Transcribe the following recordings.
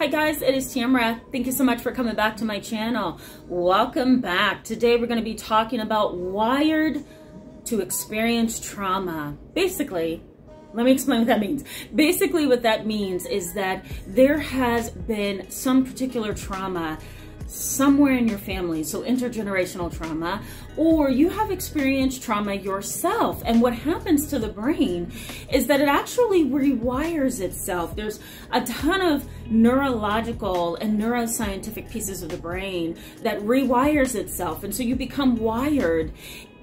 Hi guys, it is Tamara. Thank you so much for coming back to my channel. Welcome back. Today we're going to be talking about wired to experience trauma. Basically, let me explain what that means. Basically what that means is that there has been some particular trauma somewhere in your family, so intergenerational trauma, or you have experienced trauma yourself. And what happens to the brain is that it actually rewires itself. There's a ton of neurological and neuroscientific pieces of the brain that rewires itself. And so you become wired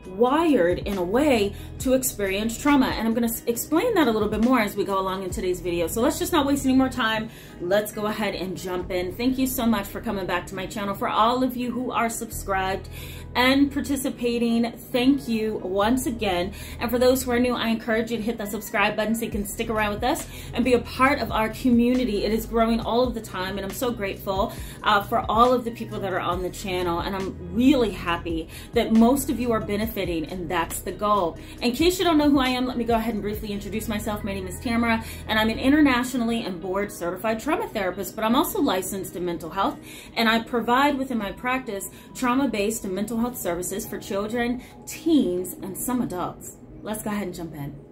wired in a way to experience trauma. And I'm going to explain that a little bit more as we go along in today's video. So let's just not waste any more time. Let's go ahead and jump in. Thank you so much for coming back to my channel. For all of you who are subscribed and participating, thank you once again. And for those who are new, I encourage you to hit that subscribe button so you can stick around with us and be a part of our community. It is growing all of the time and I'm so grateful uh, for all of the people that are on the channel. And I'm really happy that most of you are benefiting benefiting, and that's the goal. In case you don't know who I am, let me go ahead and briefly introduce myself. My name is Tamara, and I'm an internationally and board certified trauma therapist, but I'm also licensed in mental health, and I provide within my practice trauma-based and mental health services for children, teens, and some adults. Let's go ahead and jump in.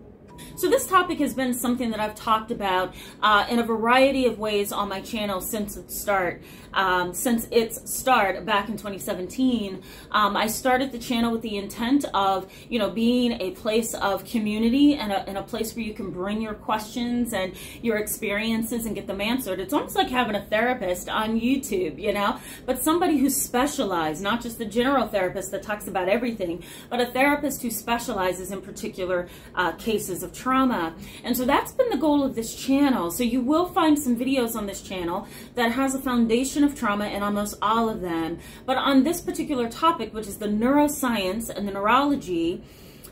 So this topic has been something that I've talked about uh, in a variety of ways on my channel since its start. Um, since its start back in 2017, um, I started the channel with the intent of, you know, being a place of community and a, and a place where you can bring your questions and your experiences and get them answered. It's almost like having a therapist on YouTube, you know, but somebody who's specialized, not just the general therapist that talks about everything, but a therapist who specializes in particular uh, cases of of trauma. And so that's been the goal of this channel. So you will find some videos on this channel that has a foundation of trauma in almost all of them. But on this particular topic, which is the neuroscience and the neurology,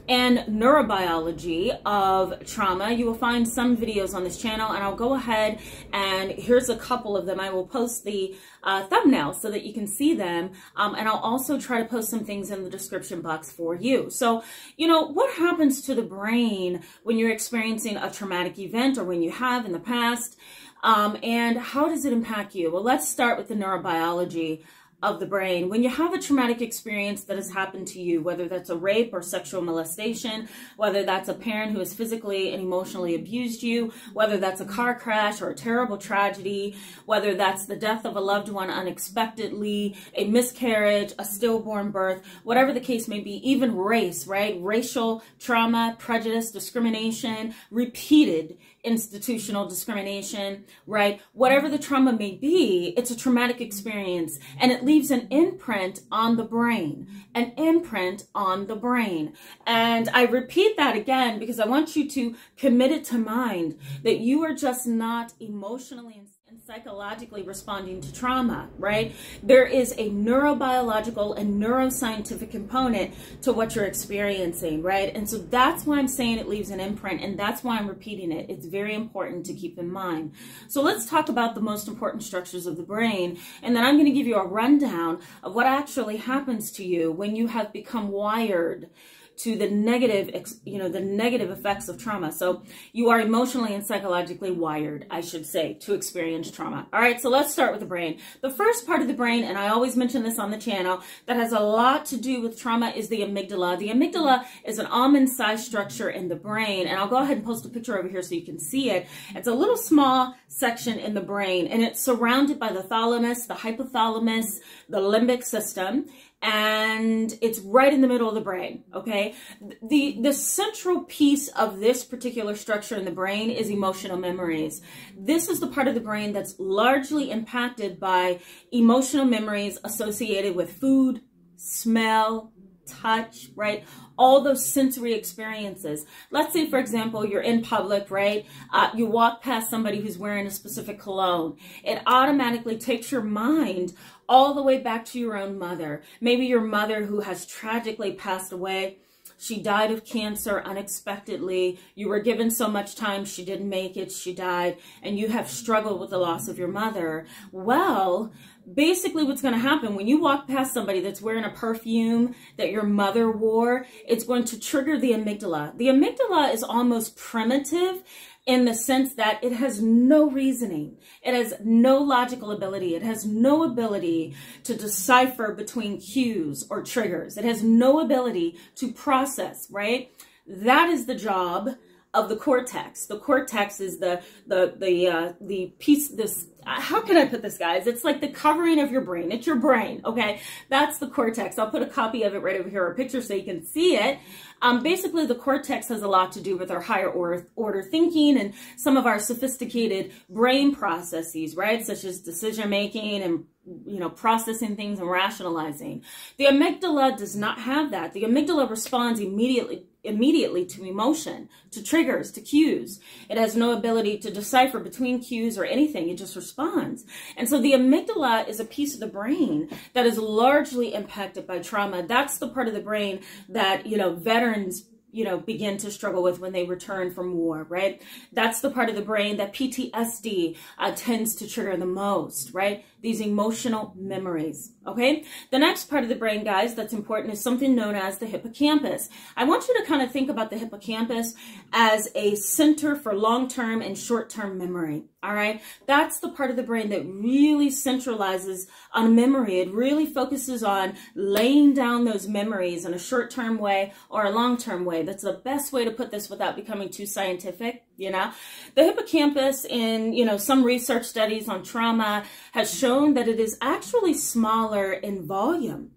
and neurobiology of trauma. You will find some videos on this channel and I'll go ahead and here's a couple of them. I will post the uh, thumbnails so that you can see them. Um, and I'll also try to post some things in the description box for you. So, you know, what happens to the brain when you're experiencing a traumatic event or when you have in the past? Um, and how does it impact you? Well, let's start with the neurobiology of the brain. When you have a traumatic experience that has happened to you, whether that's a rape or sexual molestation, whether that's a parent who has physically and emotionally abused you, whether that's a car crash or a terrible tragedy, whether that's the death of a loved one unexpectedly, a miscarriage, a stillborn birth, whatever the case may be, even race, right? Racial trauma, prejudice, discrimination, repeated institutional discrimination, right? Whatever the trauma may be, it's a traumatic experience and it leaves an imprint on the brain, an imprint on the brain. And I repeat that again because I want you to commit it to mind that you are just not emotionally psychologically responding to trauma, right? There is a neurobiological and neuroscientific component to what you're experiencing, right? And so that's why I'm saying it leaves an imprint, and that's why I'm repeating it. It's very important to keep in mind. So let's talk about the most important structures of the brain, and then I'm going to give you a rundown of what actually happens to you when you have become wired to the negative, you know, the negative effects of trauma. So you are emotionally and psychologically wired, I should say, to experience trauma. All right, so let's start with the brain. The first part of the brain, and I always mention this on the channel, that has a lot to do with trauma is the amygdala. The amygdala is an almond-sized structure in the brain, and I'll go ahead and post a picture over here so you can see it. It's a little small section in the brain, and it's surrounded by the thalamus, the hypothalamus, the limbic system, and it's right in the middle of the brain okay? The the central piece of this particular structure in the brain is emotional memories. This is the part of the brain that's largely impacted by emotional memories associated with food smell touch right all those sensory experiences. Let's say, for example, you're in public, right? Uh, you walk past somebody who's wearing a specific cologne. It automatically takes your mind all the way back to your own mother. Maybe your mother who has tragically passed away. She died of cancer unexpectedly. You were given so much time, she didn't make it, she died, and you have struggled with the loss of your mother. Well, basically what's going to happen when you walk past somebody that's wearing a perfume that your mother wore, it's going to trigger the amygdala. The amygdala is almost primitive in the sense that it has no reasoning. It has no logical ability. It has no ability to decipher between cues or triggers. It has no ability to process, right? That is the job of the cortex. The cortex is the the the uh, the piece. This how can I put this, guys? It's like the covering of your brain. It's your brain. Okay, that's the cortex. I'll put a copy of it right over here, a picture, so you can see it. Um, basically, the cortex has a lot to do with our higher order, order thinking and some of our sophisticated brain processes, right? Such as decision making and you know, processing things and rationalizing. The amygdala does not have that. The amygdala responds immediately immediately to emotion, to triggers, to cues. It has no ability to decipher between cues or anything. It just responds. And so the amygdala is a piece of the brain that is largely impacted by trauma. That's the part of the brain that, you know, veterans you know, begin to struggle with when they return from war, right? That's the part of the brain that PTSD uh, tends to trigger the most, right? These emotional memories, okay? The next part of the brain, guys, that's important is something known as the hippocampus. I want you to kind of think about the hippocampus as a center for long-term and short-term memory, all right? That's the part of the brain that really centralizes on memory. It really focuses on laying down those memories in a short-term way or a long-term way. That's the best way to put this without becoming too scientific, you know? The hippocampus in, you know, some research studies on trauma has shown that it is actually smaller in volume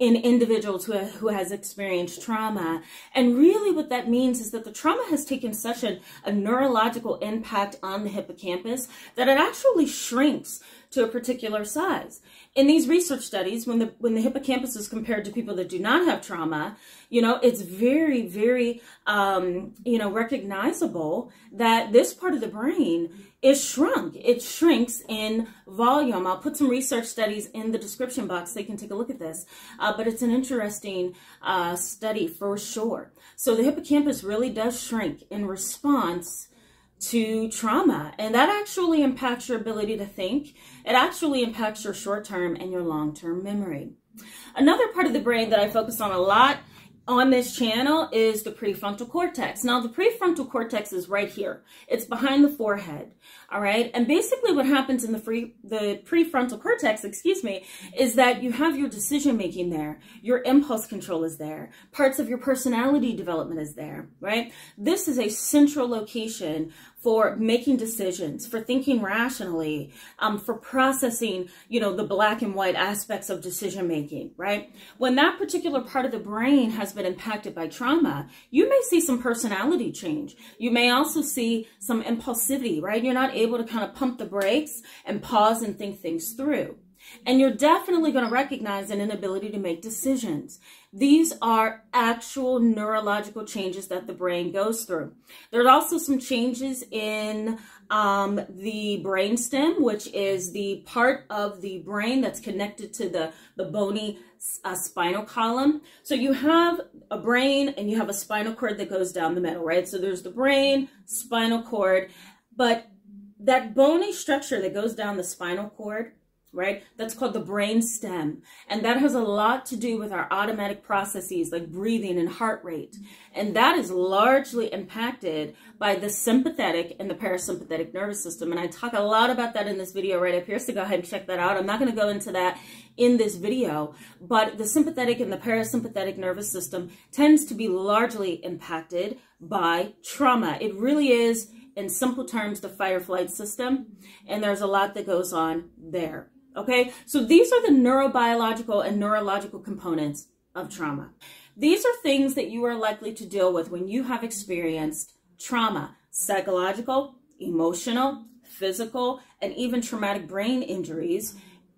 in individuals who, who has experienced trauma. And really what that means is that the trauma has taken such a, a neurological impact on the hippocampus that it actually shrinks to a particular size. In these research studies, when the when the hippocampus is compared to people that do not have trauma, you know, it's very, very, um, you know, recognizable that this part of the brain is shrunk. It shrinks in volume. I'll put some research studies in the description box so can take a look at this. Uh, but it's an interesting uh, study for sure. So the hippocampus really does shrink in response to trauma. And that actually impacts your ability to think. It actually impacts your short term and your long term memory. Another part of the brain that I focus on a lot on this channel is the prefrontal cortex. Now, the prefrontal cortex is right here. It's behind the forehead, all right? And basically what happens in the free, the prefrontal cortex, excuse me, is that you have your decision making there. Your impulse control is there. Parts of your personality development is there, right? This is a central location for making decisions, for thinking rationally, um, for processing, you know, the black and white aspects of decision making, right? When that particular part of the brain has been impacted by trauma, you may see some personality change. You may also see some impulsivity, right? You're not able to kind of pump the brakes and pause and think things through. And you're definitely going to recognize an inability to make decisions. These are actual neurological changes that the brain goes through. There's also some changes in um, the brainstem, which is the part of the brain that's connected to the, the bony uh, spinal column. So you have a brain and you have a spinal cord that goes down the middle, right? So there's the brain, spinal cord, but that bony structure that goes down the spinal cord right? That's called the brain stem. And that has a lot to do with our automatic processes like breathing and heart rate. And that is largely impacted by the sympathetic and the parasympathetic nervous system. And I talk a lot about that in this video right up here. So go ahead and check that out. I'm not going to go into that in this video, but the sympathetic and the parasympathetic nervous system tends to be largely impacted by trauma. It really is in simple terms, the fight or flight system. And there's a lot that goes on there. Okay, so these are the neurobiological and neurological components of trauma. These are things that you are likely to deal with when you have experienced trauma, psychological, emotional, physical, and even traumatic brain injuries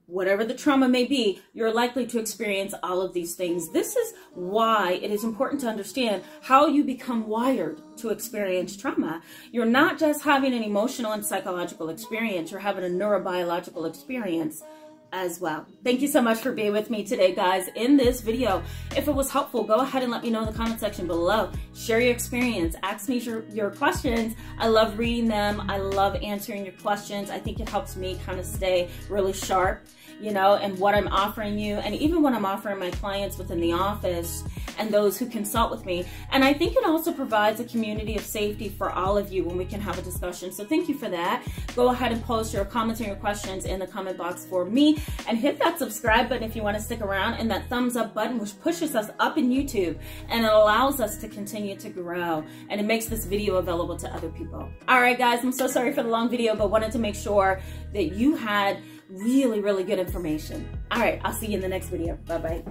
whatever the trauma may be, you're likely to experience all of these things. This is why it is important to understand how you become wired to experience trauma. You're not just having an emotional and psychological experience, you're having a neurobiological experience as well. Thank you so much for being with me today, guys, in this video. If it was helpful, go ahead and let me know in the comment section below. Share your experience. Ask me your, your questions. I love reading them. I love answering your questions. I think it helps me kind of stay really sharp, you know, and what I'm offering you. And even when I'm offering my clients within the office and those who consult with me. And I think it also provides a community of safety for all of you when we can have a discussion. So thank you for that. Go ahead and post your comments and your questions in the comment box for me and hit that subscribe button if you want to stick around and that thumbs up button which pushes us up in YouTube and it allows us to continue to grow and it makes this video available to other people. All right guys, I'm so sorry for the long video but wanted to make sure that you had really, really good information. All right, I'll see you in the next video. Bye-bye.